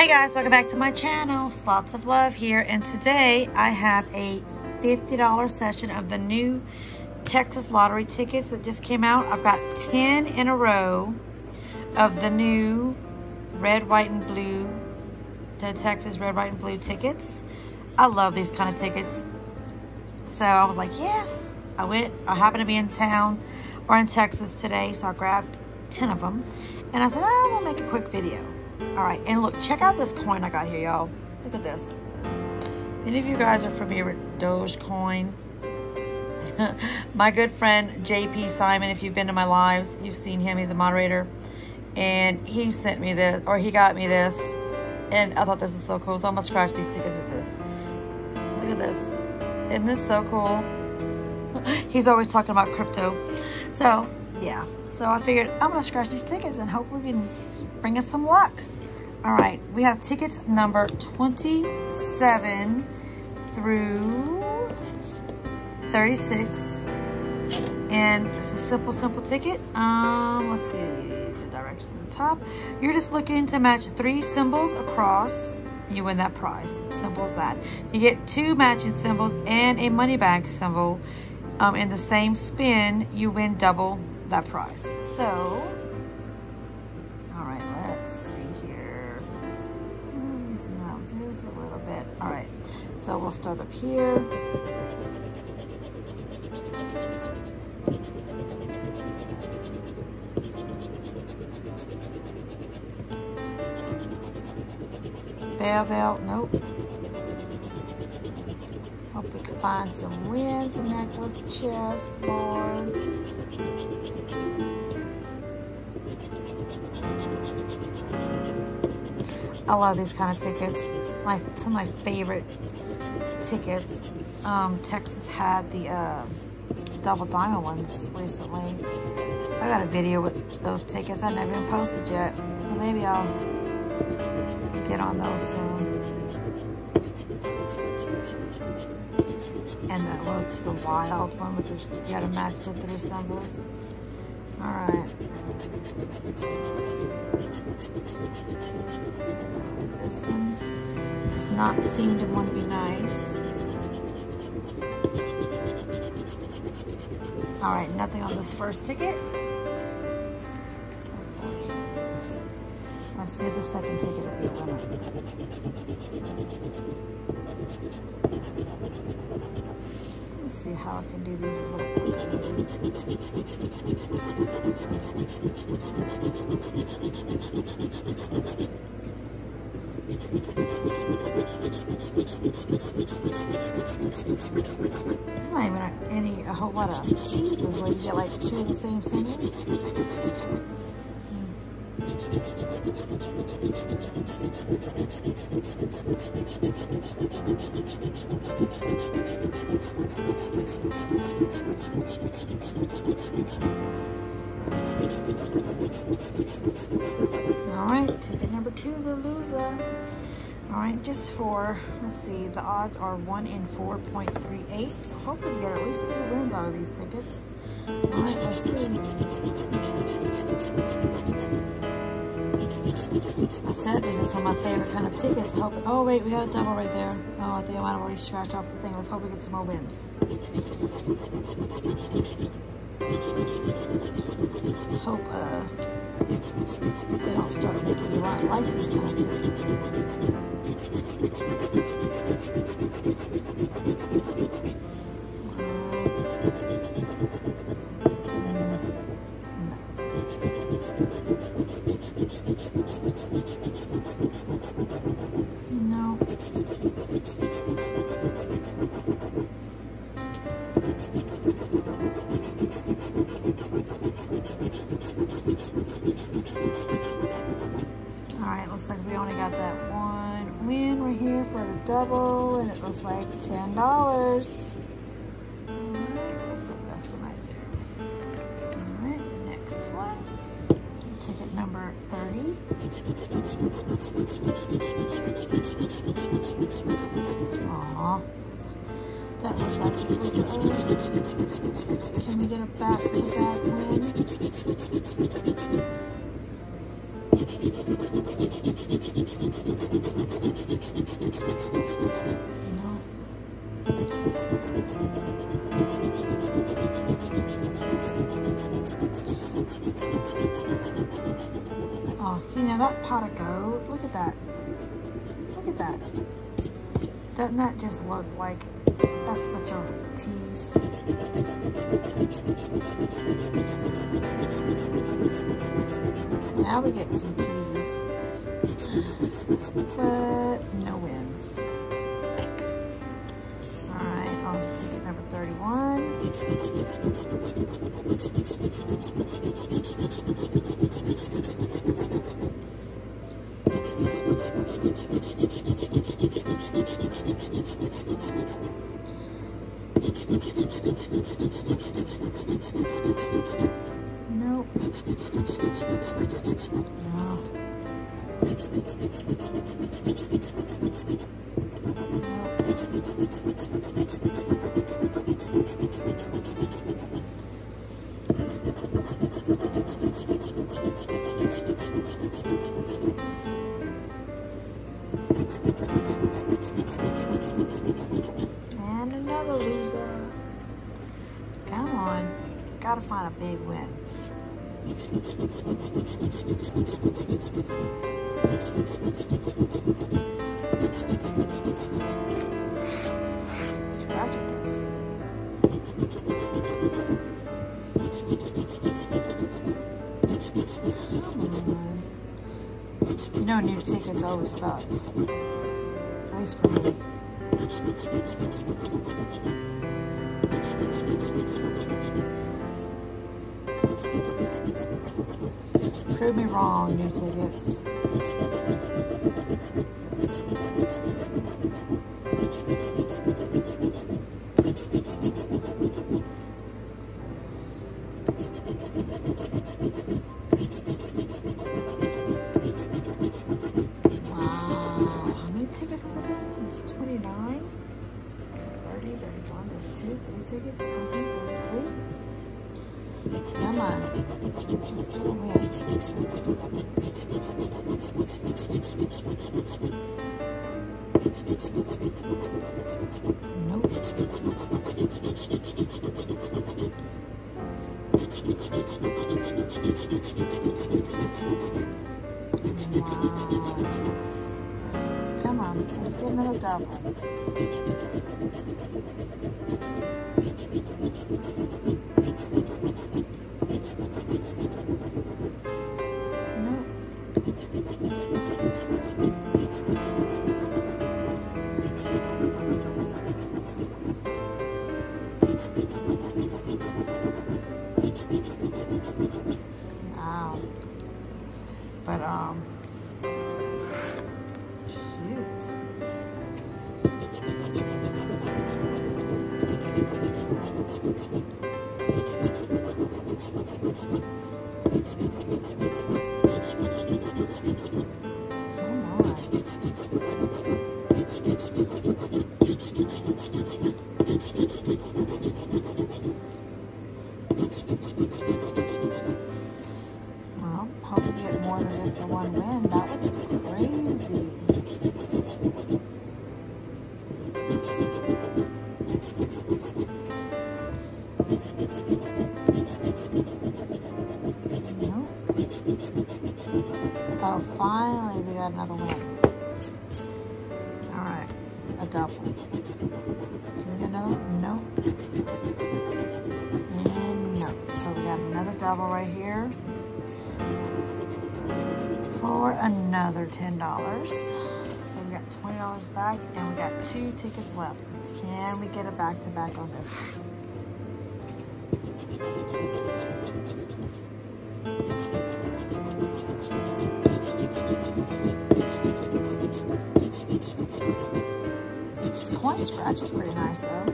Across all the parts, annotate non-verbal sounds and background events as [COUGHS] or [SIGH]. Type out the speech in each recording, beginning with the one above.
Hey guys, welcome back to my channel. Slots of Love here. And today I have a $50 session of the new Texas lottery tickets that just came out. I've got 10 in a row of the new red, white, and blue, the Texas red, white, and blue tickets. I love these kind of tickets. So I was like, yes. I went, I happened to be in town or in Texas today, so I grabbed 10 of them. And I said, oh, we'll make a quick video. All right, and look, check out this coin I got here, y'all. Look at this. If any of you guys are familiar with Dogecoin, [LAUGHS] my good friend JP Simon, if you've been to my lives, you've seen him, he's a moderator. And he sent me this, or he got me this. And I thought this was so cool, so I'm gonna scratch these tickets with this. Look at this. Isn't this so cool? [LAUGHS] He's always talking about crypto. So, yeah. So I figured I'm gonna scratch these tickets and hopefully we can bring us some luck. All right, we have tickets number 27 through 36. And it's a simple, simple ticket. Um, let's see the directions at the top. You're just looking to match three symbols across. You win that prize. Simple as that. You get two matching symbols and a money bag symbol. Um, in the same spin, you win double that prize. So, bit. All right, so we'll start up here. Bell bell, nope. Hope we can find some wins, necklace, chest, board. I love these kind of tickets. My, some of my favorite tickets. Um, Texas had the uh, double diamond ones recently. I got a video with those tickets. I never posted yet. So maybe I'll get on those soon. And that was the wild one with the, you gotta match the three symbols. All right. This one does not seem to want to be nice. All right, nothing on this first ticket. Let's see if the second ticket will be a winner see how I can do these a little There's any, a lot where you get like two of the same singers. All right, ticket number two is a loser. All right, just for, let's see, the odds are 1 in 4.38. So hopefully we get at least two wins out of these tickets. All right, let's see. I said these are some of my favorite kind of tickets. Hope, oh wait, we got a double right there. Oh, I think I might have already scratched off the thing. Let's hope we get some more wins. Let's hope uh, they don't start making me like these kind of tickets. Alright, looks like we only got that one win right here for the double, and it was like $10. Alright, the next one ticket number 30. Aww. That was like it was a, can we get a back-to-back -back win? Oh, see now that pot of gold, look at that. Look at that. Doesn't that just look like that's such a tease? Now we get some teases. But no wins. Alright, on to ticket number 31. Nope. No. And another loser. Come on. Gotta find a big win. [SIGHS] Scratch this. Know new tickets always suck. At least for me. Prove me wrong, new tickets. 31, 32, 3 tickets, 33. Come on. Let's get a win. Nope. Wow. Come on, let's get another double. Thank you. Well, hope we get more than just the one win. That would be crazy. Oh, finally we got another win. All right, a double. Can we get another one? No. And no. So we got another double right here for another $10. So we got $20 back and we got two tickets left. Can we get a back-to-back on this one? This coin scratch is pretty nice though.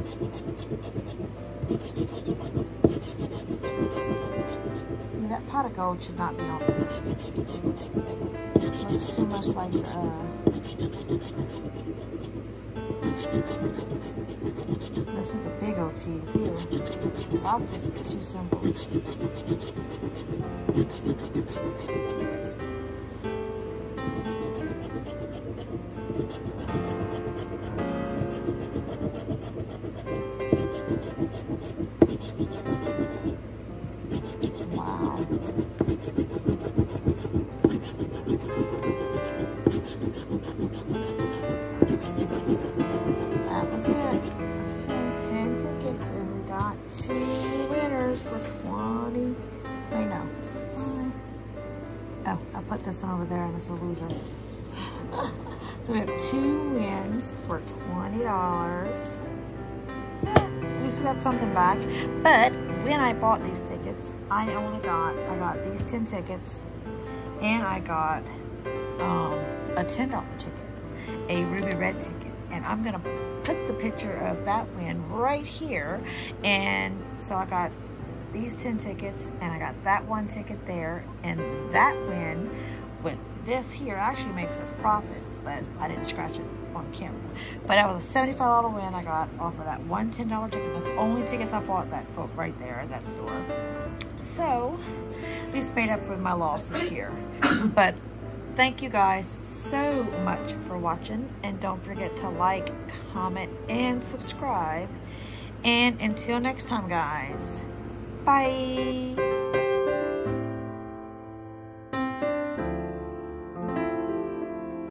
See, that pot of gold should not be on there. Looks too much like uh, this was a big old tease here. Lots of two symbols. Wow. That was it. 10 tickets and we got two winners for 20. Wait, no. Oh, I put this one over there and it's a loser. [LAUGHS] so we have two wins for $20. Least we got something back. But when I bought these tickets, I only got, I got these 10 tickets and I got um, a $10 ticket, a ruby red ticket. And I'm gonna put the picture of that win right here. And so I got these 10 tickets and I got that one ticket there. And that win with this here actually makes a profit, but I didn't scratch it on camera. But that was a $75 win I got off of that one $10 ticket. That's only tickets I bought that book right there at that store. So, at least made up for my losses here. [COUGHS] but thank you guys so much for watching. And don't forget to like, comment, and subscribe. And until next time, guys. Bye.